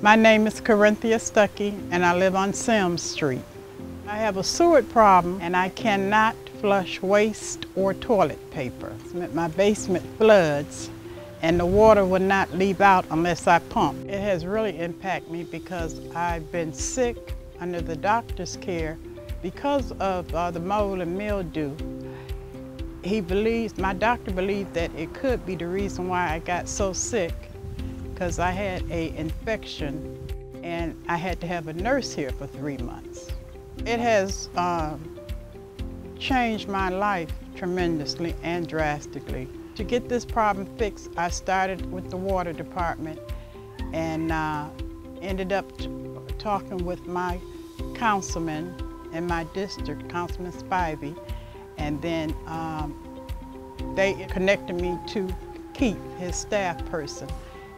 My name is Corinthia Stuckey and I live on Sims Street. I have a sewer problem and I cannot flush waste or toilet paper. My basement floods and the water will not leave out unless I pump. It has really impacted me because I've been sick under the doctor's care because of uh, the mold and mildew. He believes, my doctor believed that it could be the reason why I got so sick because I had a infection and I had to have a nurse here for three months. It has um, changed my life tremendously and drastically. To get this problem fixed, I started with the water department and uh, ended up talking with my councilman in my district, Councilman Spivey, and then um, they connected me to Keith, his staff person.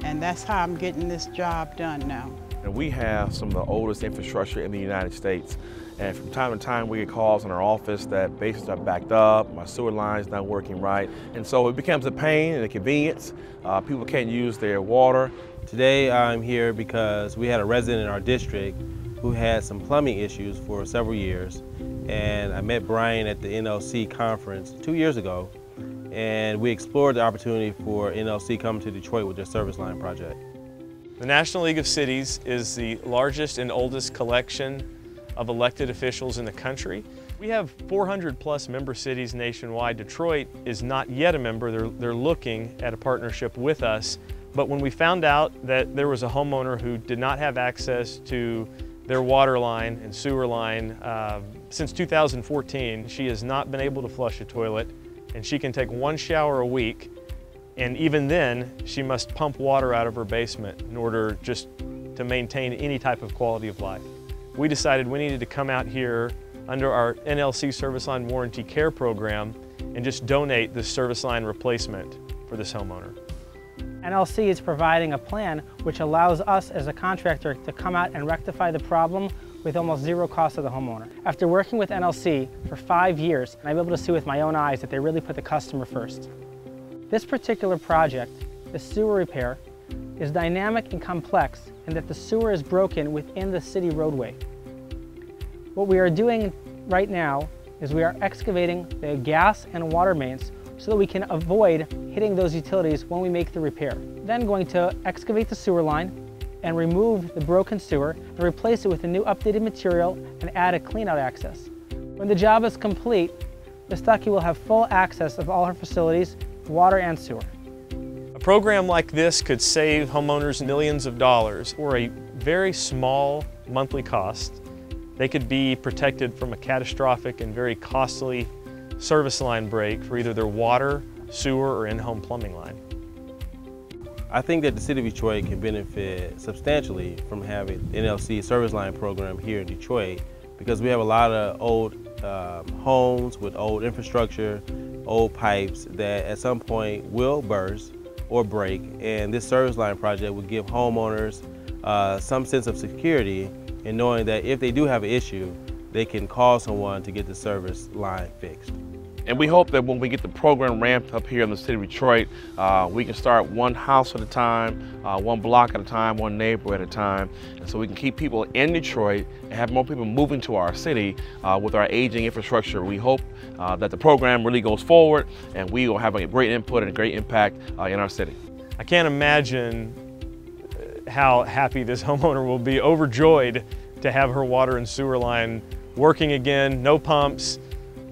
And that's how I'm getting this job done now. And we have some of the oldest infrastructure in the United States. And from time to time, we get calls in our office that basins are backed up, my sewer line's not working right. And so it becomes a pain and a convenience. Uh, people can't use their water. Today, I'm here because we had a resident in our district who had some plumbing issues for several years. And I met Brian at the NLC conference two years ago and we explored the opportunity for NLC coming to Detroit with their service line project. The National League of Cities is the largest and oldest collection of elected officials in the country. We have 400 plus member cities nationwide. Detroit is not yet a member. They're, they're looking at a partnership with us. But when we found out that there was a homeowner who did not have access to their water line and sewer line uh, since 2014, she has not been able to flush a toilet and she can take one shower a week and even then she must pump water out of her basement in order just to maintain any type of quality of life. We decided we needed to come out here under our NLC Service Line Warranty Care Program and just donate this service line replacement for this homeowner. NLC is providing a plan which allows us as a contractor to come out and rectify the problem with almost zero cost to the homeowner. After working with NLC for five years, I'm able to see with my own eyes that they really put the customer first. This particular project, the sewer repair, is dynamic and complex in that the sewer is broken within the city roadway. What we are doing right now is we are excavating the gas and water mains so that we can avoid hitting those utilities when we make the repair. Then going to excavate the sewer line, and remove the broken sewer and replace it with a new updated material and add a cleanout access. When the job is complete, Ms. Will have full access of all her facilities, water and sewer. A program like this could save homeowners millions of dollars or a very small monthly cost. They could be protected from a catastrophic and very costly service line break for either their water, sewer, or in-home plumbing line. I think that the city of Detroit can benefit substantially from having NLC service line program here in Detroit because we have a lot of old um, homes with old infrastructure, old pipes that at some point will burst or break and this service line project would give homeowners uh, some sense of security in knowing that if they do have an issue, they can call someone to get the service line fixed. And we hope that when we get the program ramped up here in the city of Detroit, uh, we can start one house at a time, uh, one block at a time, one neighbor at a time. And so we can keep people in Detroit and have more people moving to our city uh, with our aging infrastructure. We hope uh, that the program really goes forward and we will have a great input and a great impact uh, in our city. I can't imagine how happy this homeowner will be, overjoyed to have her water and sewer line working again, no pumps,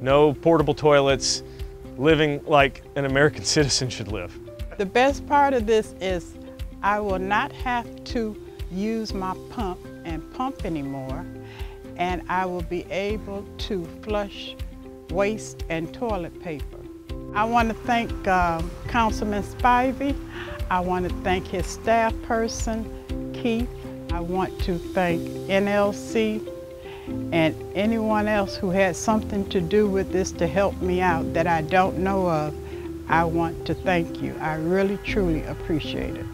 no portable toilets, living like an American citizen should live. The best part of this is I will not have to use my pump and pump anymore and I will be able to flush waste and toilet paper. I want to thank um, Councilman Spivey. I want to thank his staff person, Keith. I want to thank NLC and anyone else who had something to do with this to help me out that I don't know of, I want to thank you. I really, truly appreciate it.